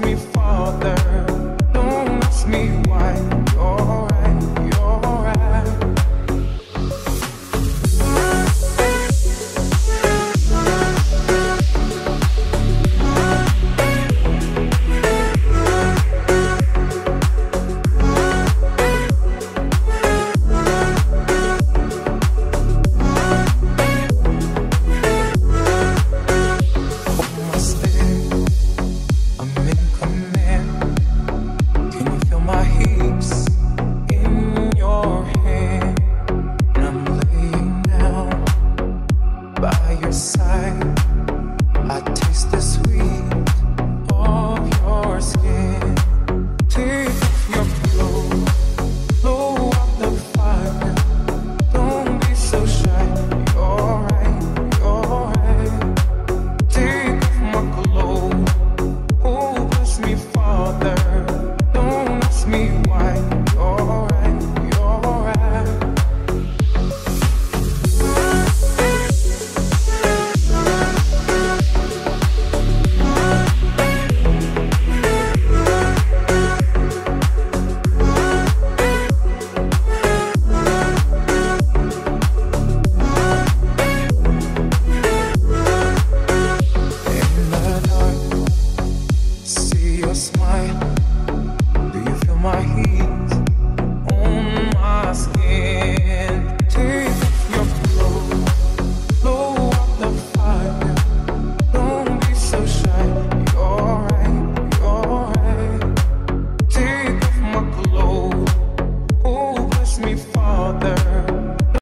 me my heat.